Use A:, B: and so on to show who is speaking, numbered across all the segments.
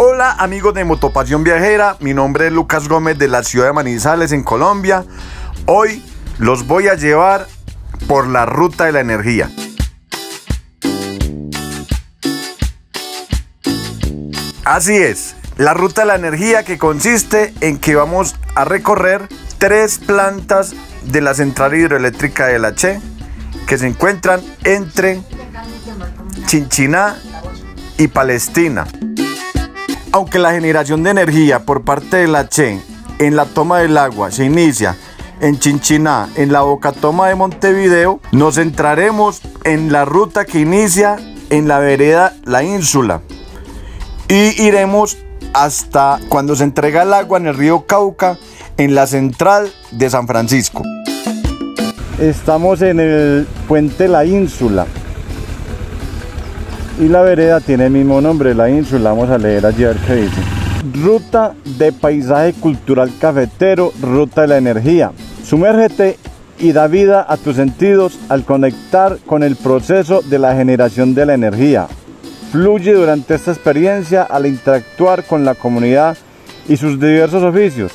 A: Hola amigos de Motopasión Viajera, mi nombre es Lucas Gómez de la ciudad de Manizales en Colombia. Hoy los voy a llevar por la ruta de la energía. Así es, la ruta de la energía que consiste en que vamos a recorrer tres plantas de la central hidroeléctrica de la Che que se encuentran entre Chinchiná y Palestina. Aunque la generación de energía por parte de la Che en la toma del agua se inicia en Chinchiná, en la boca toma de Montevideo, nos centraremos en la ruta que inicia en la vereda La Ínsula y iremos hasta cuando se entrega el agua en el río Cauca en la central de San Francisco.
B: Estamos en el puente La Ínsula y la vereda tiene el mismo nombre, La Ínsula. Vamos a leer allí a ver qué dice. Ruta de paisaje cultural cafetero, ruta de la energía. Sumérgete y da vida a tus sentidos al conectar con el proceso de la generación de la energía. Fluye durante esta experiencia al interactuar con la comunidad y sus diversos oficios.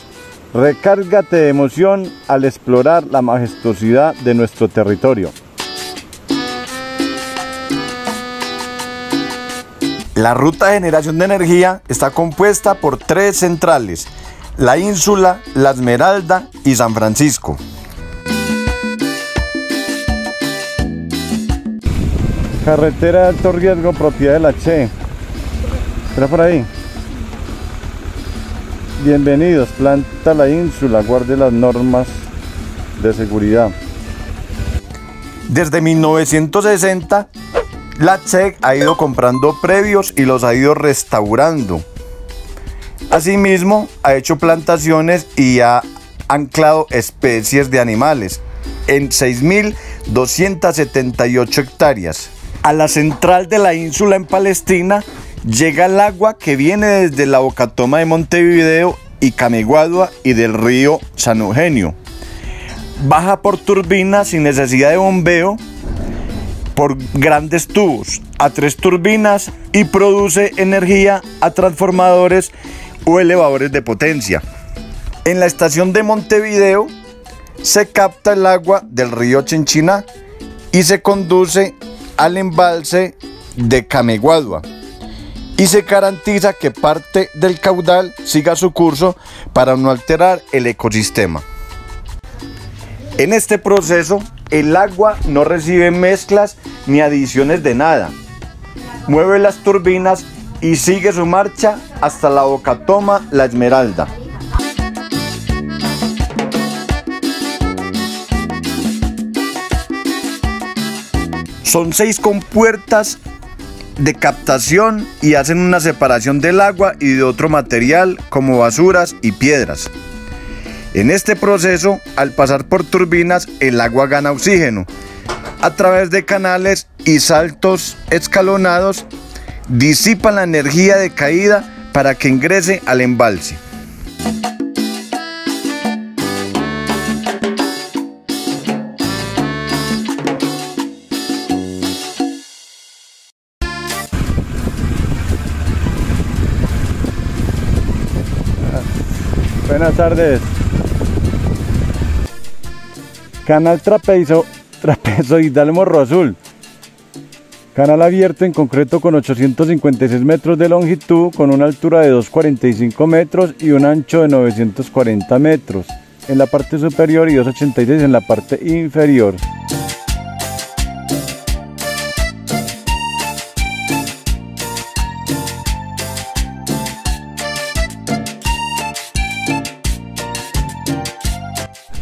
B: Recárgate de emoción al explorar la majestuosidad de nuestro territorio.
A: La ruta de generación de energía está compuesta por tres centrales, La Ínsula, La Esmeralda y San Francisco.
B: Carretera de alto riesgo, propiedad de la Che. Espera por ahí. Bienvenidos, planta la ínsula, guarde las normas de seguridad.
A: Desde 1960, la Che ha ido comprando previos y los ha ido restaurando. Asimismo, ha hecho plantaciones y ha anclado especies de animales en 6.278 hectáreas. A la central de la ínsula en Palestina llega el agua que viene desde la Bocatoma de Montevideo y Cameguadua y del río San Eugenio. Baja por turbinas sin necesidad de bombeo por grandes tubos a tres turbinas y produce energía a transformadores o elevadores de potencia. En la estación de Montevideo se capta el agua del río Chinchina y se conduce al embalse de Cameguadua y se garantiza que parte del caudal siga su curso para no alterar el ecosistema. En este proceso, el agua no recibe mezclas ni adiciones de nada. Mueve las turbinas y sigue su marcha hasta la Bocatoma La Esmeralda. Son seis compuertas de captación y hacen una separación del agua y de otro material como basuras y piedras. En este proceso, al pasar por turbinas, el agua gana oxígeno. A través de canales y saltos escalonados, disipa la energía de caída para que ingrese al embalse.
B: Buenas tardes. Canal trapezo, trapezoidal morro azul. Canal abierto en concreto con 856 metros de longitud, con una altura de 245 metros y un ancho de 940 metros en la parte superior y 286 en la parte inferior.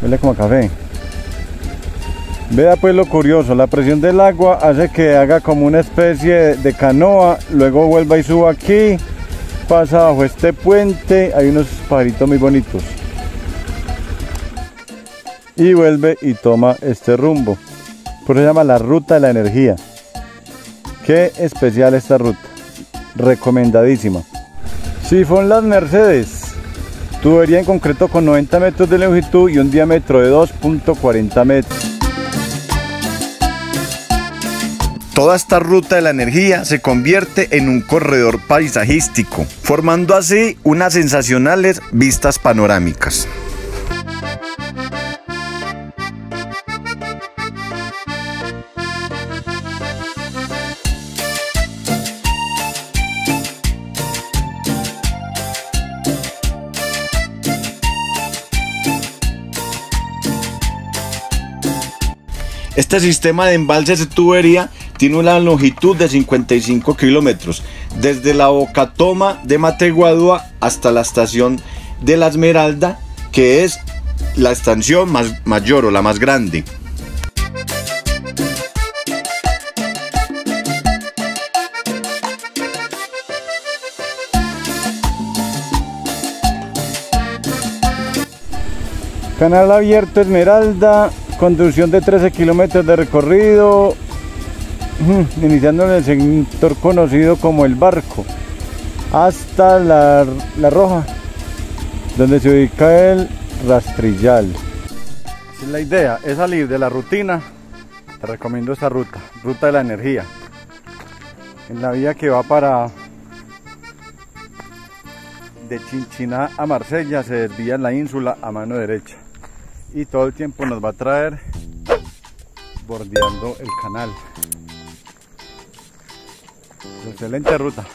B: Huele como a café. Vea pues lo curioso, la presión del agua hace que haga como una especie de canoa, luego vuelva y suba aquí, pasa bajo este puente, hay unos pajaritos muy bonitos. Y vuelve y toma este rumbo. Por eso se llama la ruta de la energía. Qué especial esta ruta. Recomendadísima. Sifón Las Mercedes. Tubería en concreto con 90 metros de longitud y un diámetro de 2.40 metros.
A: Toda esta ruta de la energía se convierte en un corredor paisajístico, formando así unas sensacionales vistas panorámicas. Este sistema de embalses de tubería tiene una longitud de 55 kilómetros, desde la Bocatoma de Mateguadua hasta la estación de la Esmeralda, que es la estación más mayor o la más grande.
B: Canal abierto Esmeralda, conducción de 13 kilómetros de recorrido, iniciando en el sector conocido como el barco, hasta la, la roja, donde se ubica el rastrillal. Es la idea, es salir de la rutina. Te recomiendo esta ruta, ruta de la energía. En la vía que va para de Chinchiná a Marsella se desvía en la ínsula a mano derecha y todo el tiempo nos va a traer bordeando el canal. Excelente ruta.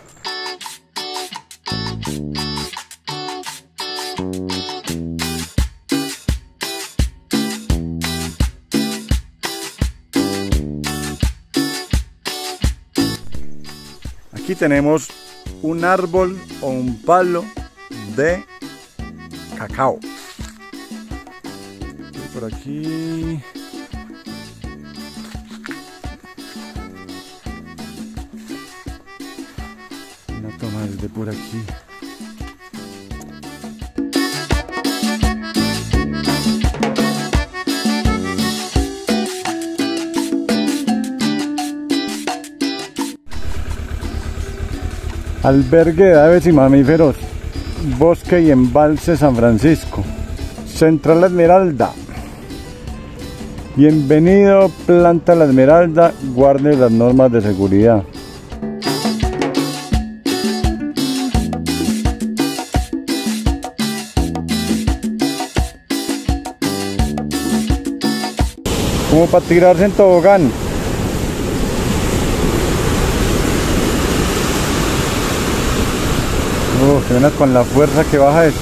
B: Aquí tenemos un árbol o un palo de cacao por aquí. Desde por aquí. Albergue de aves y mamíferos, Bosque y Embalse San Francisco, Central Esmeralda, Bienvenido, planta la esmeralda, guarde las normas de seguridad. Como para tirarse en tobogán. Oh, con la fuerza que baja esto.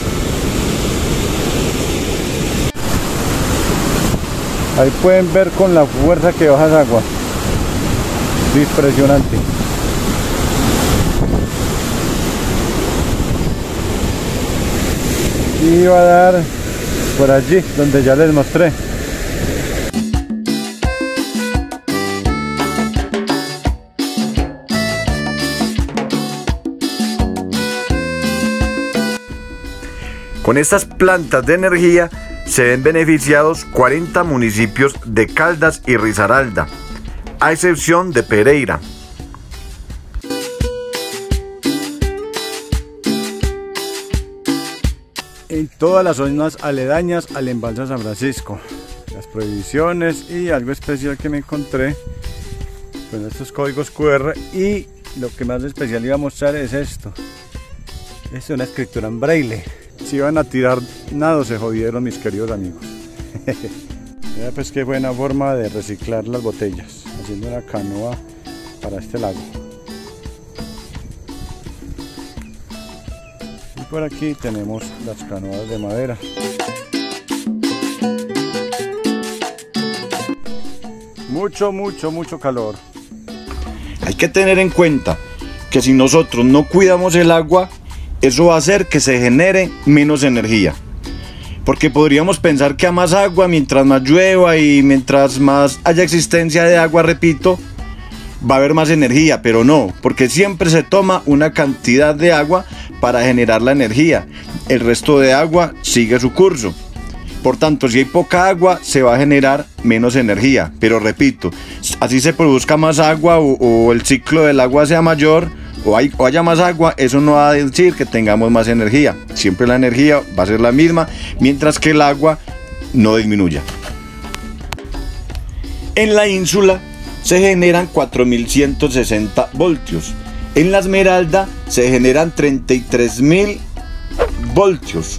B: Ahí pueden ver con la fuerza que baja el agua. Impresionante. Y va a dar por allí donde ya les mostré.
A: Con estas plantas de energía se ven beneficiados 40 municipios de Caldas y Risaralda, a excepción de Pereira.
B: En todas las zonas aledañas al embalse San Francisco. Las prohibiciones y algo especial que me encontré con estos códigos QR y lo que más especial iba a mostrar es esto. Es una escritura en braille si iban a tirar nada se jodieron mis queridos amigos. Mira pues qué buena forma de reciclar las botellas, haciendo una canoa para este lago. Y por aquí tenemos las canoas de madera. Mucho, mucho, mucho calor.
A: Hay que tener en cuenta que si nosotros no cuidamos el agua, eso va a hacer que se genere menos energía. Porque podríamos pensar que a más agua, mientras más llueva y mientras más haya existencia de agua, repito, va a haber más energía, pero no, porque siempre se toma una cantidad de agua para generar la energía. El resto de agua sigue su curso. Por tanto, si hay poca agua, se va a generar menos energía. Pero repito, así se produzca más agua o, o el ciclo del agua sea mayor, o, haya más agua, eso no va a decir que tengamos más energía. Siempre la energía va a ser la misma, mientras que el agua no disminuya. En la ínsula se generan 4160 voltios. En la Esmeralda se generan 33.000 voltios.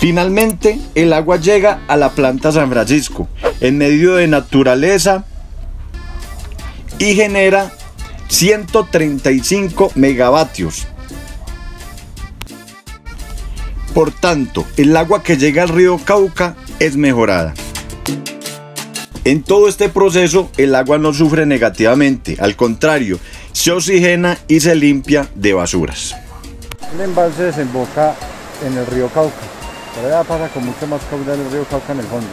A: Finalmente, el agua llega a la planta San Francisco en medio de naturaleza y genera 135 megavatios. Por tanto, el agua que llega al río Cauca es mejorada. En todo este proceso, el agua no sufre negativamente, al contrario, se oxigena y se limpia de basuras.
B: El embalse desemboca en el río Cauca. Por allá pasa con mucho más caudal el río Cauca en el fondo.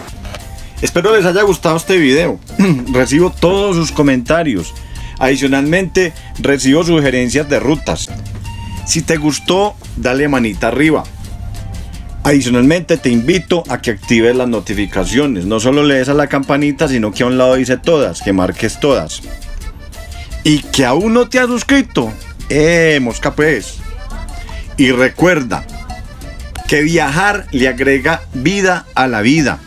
A: Espero les haya gustado este video. recibo todos sus comentarios. Adicionalmente, recibo sugerencias de rutas. Si te gustó, dale manita arriba. Adicionalmente te invito a que actives las notificaciones. No solo lees a la campanita, sino que a un lado dice todas, que marques todas. Y que aún no te has suscrito. Eh, mosca pues. Y recuerda que viajar le agrega vida a la vida.